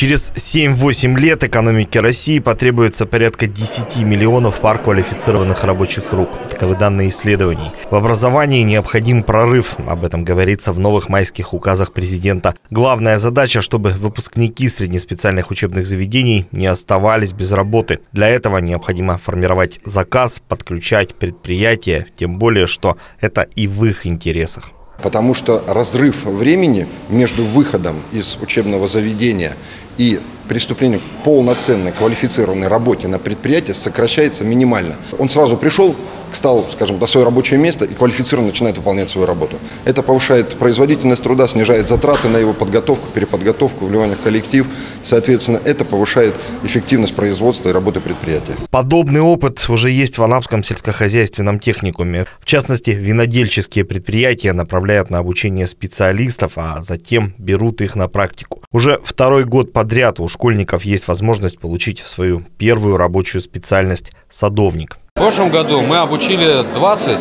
Через 7-8 лет экономике России потребуется порядка 10 миллионов пар квалифицированных рабочих рук. Таковы данные исследований. В образовании необходим прорыв. Об этом говорится в новых майских указах президента. Главная задача, чтобы выпускники среднеспециальных учебных заведений не оставались без работы. Для этого необходимо формировать заказ, подключать предприятия, тем более, что это и в их интересах потому что разрыв времени между выходом из учебного заведения и приступлением к полноценной квалифицированной работе на предприятии сокращается минимально. Он сразу пришел, стал, скажем, до свое рабочее место и квалифицированно начинает выполнять свою работу. Это повышает производительность труда, снижает затраты на его подготовку, переподготовку, вливание в коллектив. Соответственно, это повышает эффективность производства и работы предприятия. Подобный опыт уже есть в Анапском сельскохозяйственном техникуме. В частности, винодельческие предприятия направляют на обучение специалистов, а затем берут их на практику. Уже второй год подряд у школьников есть возможность получить свою первую рабочую специальность – садовник. В прошлом году мы обучили 20,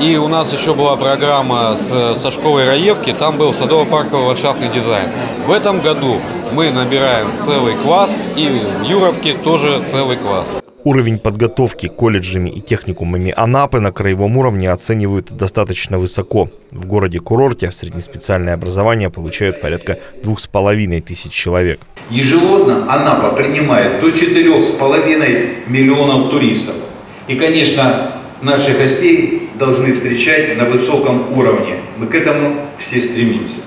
и у нас еще была программа с, со школой Раевки, там был садово-парковый ландшафтный дизайн. В этом году мы набираем целый класс, и в Юровке тоже целый класс. Уровень подготовки колледжами и техникумами Анапы на краевом уровне оценивают достаточно высоко. В городе-курорте среднеспециальное образование получают порядка двух с половиной тысяч человек. Ежегодно Анапа принимает до четырех с половиной миллионов туристов. И, конечно, наших гостей должны встречать на высоком уровне. Мы к этому все стремимся.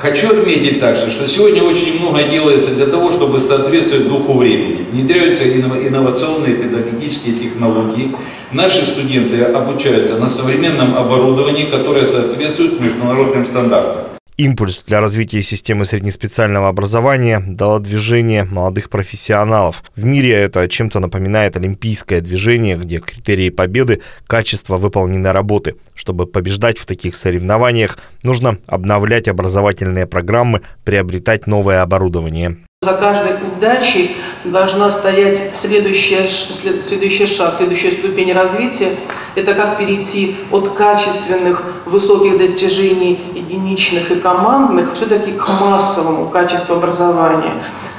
Хочу отметить также, что сегодня очень много делается для того, чтобы соответствовать духу времени. Внедряются инновационные педагогические технологии. Наши студенты обучаются на современном оборудовании, которое соответствует международным стандартам. Импульс для развития системы среднеспециального образования дало движение молодых профессионалов. В мире это чем-то напоминает олимпийское движение, где критерии победы – качество выполненной работы. Чтобы побеждать в таких соревнованиях, нужно обновлять образовательные программы, приобретать новое оборудование. За каждой удачей должна стоять следующая, следующий шаг, следующая ступень развития. Это как перейти от качественных высоких достижений единичных и командных все-таки к массовому качеству образования,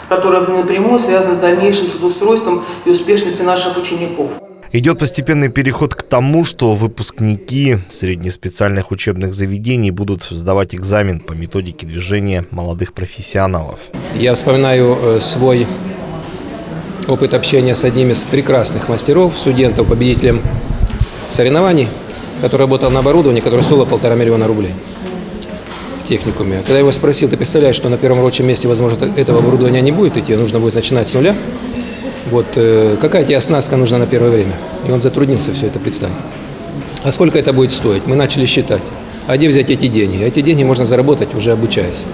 которое напрямую связано с дальнейшим трудоустройством и успешностью наших учеников. Идет постепенный переход к тому, что выпускники среднеспециальных учебных заведений будут сдавать экзамен по методике движения молодых профессионалов. Я вспоминаю э, свой опыт общения с одним из прекрасных мастеров, студентов, победителем соревнований, который работал на оборудовании, которое стоило полтора миллиона рублей в техникуме. Когда я его спросил, ты представляешь, что на первом рабочем месте, возможно, этого оборудования не будет, и тебе нужно будет начинать с нуля, вот, э, какая тебе оснастка нужна на первое время? И он затруднился все это представить. А сколько это будет стоить? Мы начали считать. А где взять эти деньги? Эти деньги можно заработать, уже обучаясь.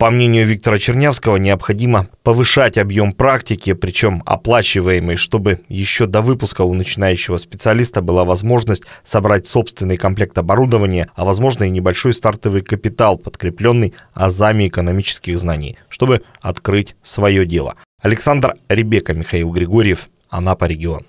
По мнению Виктора Чернявского, необходимо повышать объем практики, причем оплачиваемый, чтобы еще до выпуска у начинающего специалиста была возможность собрать собственный комплект оборудования, а возможно и небольшой стартовый капитал, подкрепленный азами экономических знаний, чтобы открыть свое дело. Александр Ребека, Михаил Григорьев, Анапа регион.